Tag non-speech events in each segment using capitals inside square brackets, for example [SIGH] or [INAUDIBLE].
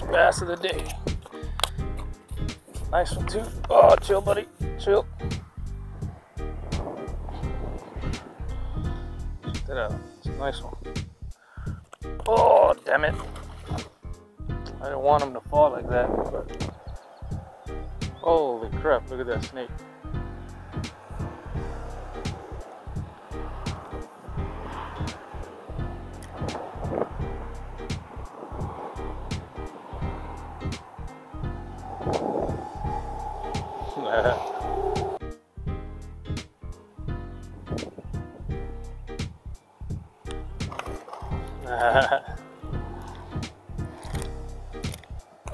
bass of the day. Nice one too. Oh, chill, buddy. Chill. Check that out. It's a nice one. Oh, damn it. I didn't want him to fall like that, but holy crap, look at that snake. [LAUGHS]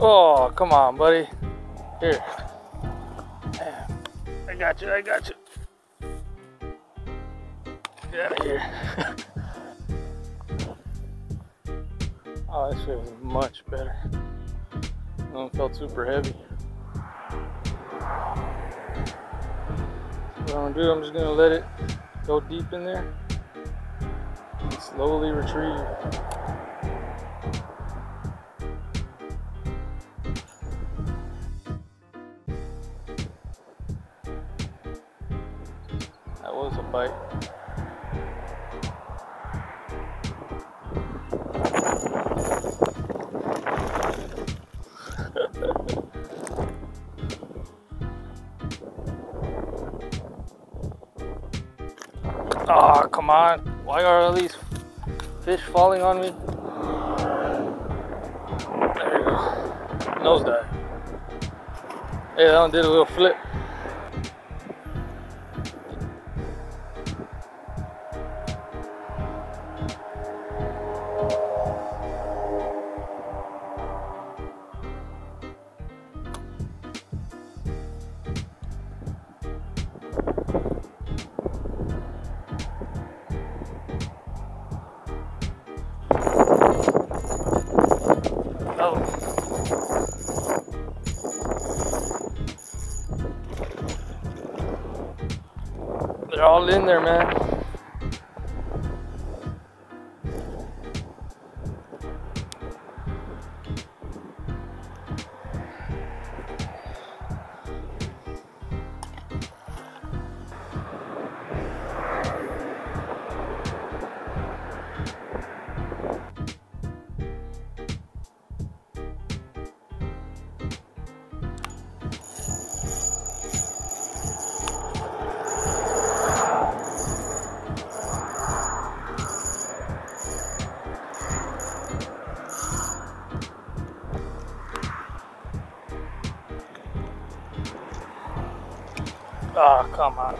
oh, come on, buddy. Here. I got you, I got you. Get out of here. [LAUGHS] oh, this feels much better. It felt super heavy. Gonna do, I'm just gonna let it go deep in there and slowly retrieve. That was a bite. Oh, come on. Why are all these fish falling on me? There you go. Nose dive. Hey, that one did a little flip. There, man. Oh, come on.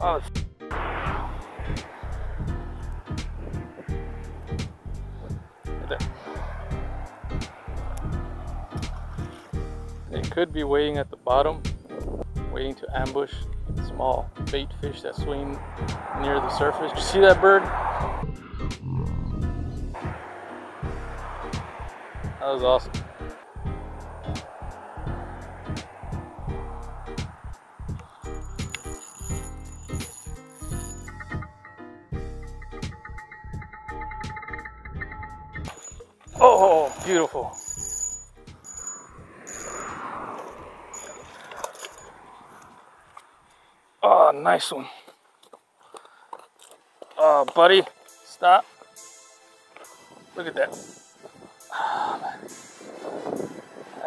Oh. They could be waiting at the bottom, waiting to ambush small bait fish that swing near the surface. You see that bird? That was awesome. Oh, beautiful. Oh, nice one. Oh, buddy, stop. Look at that.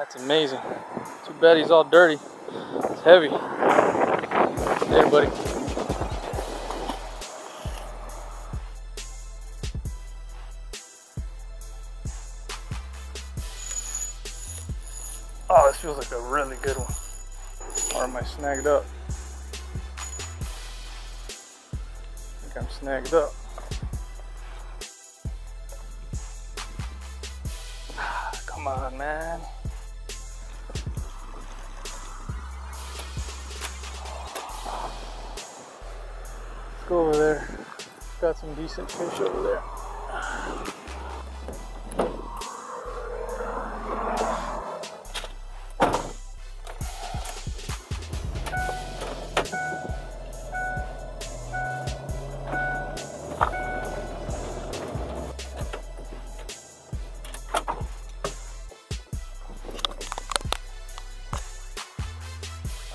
That's amazing. Too bad he's all dirty. It's heavy. There, buddy. Oh, this feels like a really good one. Or am I snagged up? I think I'm snagged up. [SIGHS] Come on, man. over there. Got some decent fish over there.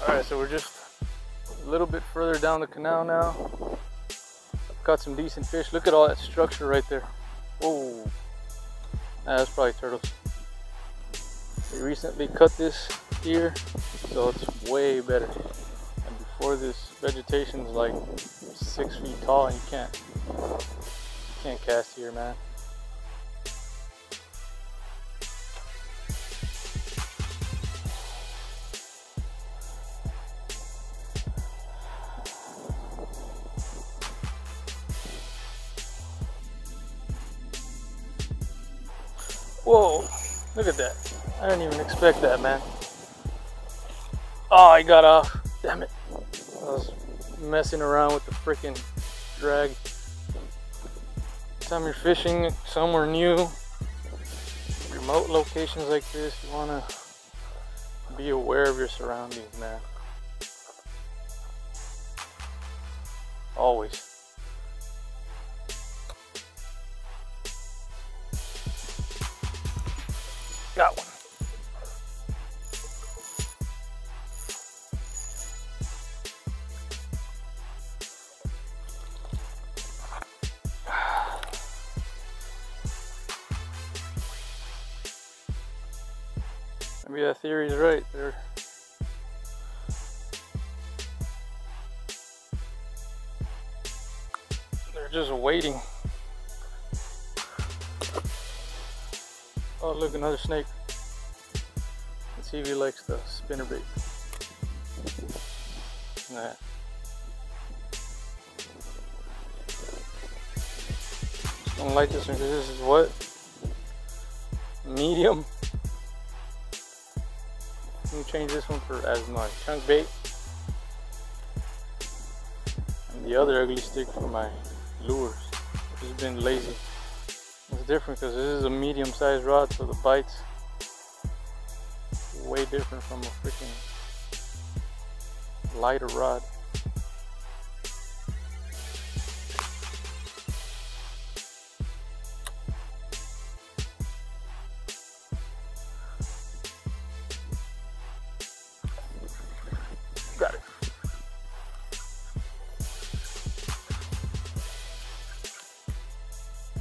All right, so we're just a little bit further down the canal now. Got some decent fish. Look at all that structure right there. Oh, nah, that's probably turtles. We recently cut this here, so it's way better. And before this vegetation is like six feet tall, and you can't you can't cast here, man. At that. I didn't even expect that, man. Oh, I got off. Damn it. I was messing around with the freaking drag. Time you're fishing somewhere new, remote locations like this, you want to be aware of your surroundings, man. Always. Maybe that theory's right. They're they're just waiting. Oh, look, another snake. Let's see if he likes the spinner bait. Nah. Don't like this one because this is what? Medium. Me change this one for as my chunk bait. And the other Ugly Stik for my lures. Just been lazy. It's different because this is a medium sized rod, so the bite's way different from a freaking lighter rod.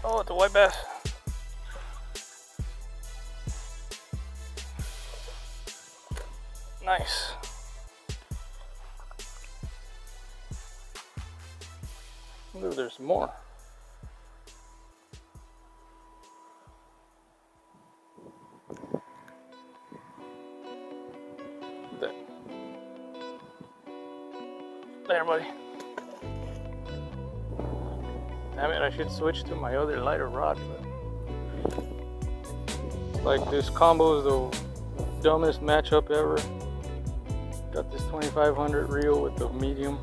Oh, it's a white bass. Nice. Ooh, there's more. There. Buddy. Damn it, I should switch to my other lighter rod, but like this combo is the dumbest matchup ever. Got this 2500 reel with the medium.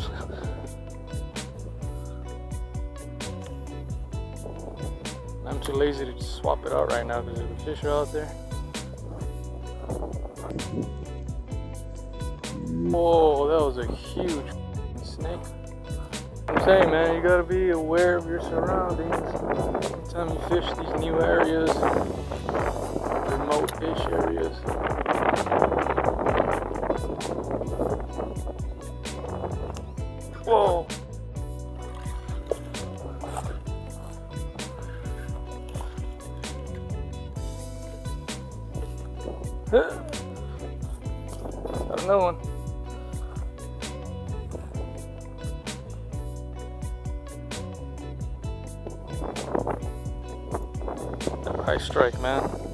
[LAUGHS] I'm too lazy to swap it out right now because the fish are out there. Whoa, that was a huge. I'm saying, man, you gotta be aware of your surroundings. Anytime you fish these new areas, remote fish areas. Whoa. Got another one. Eyestrike, man.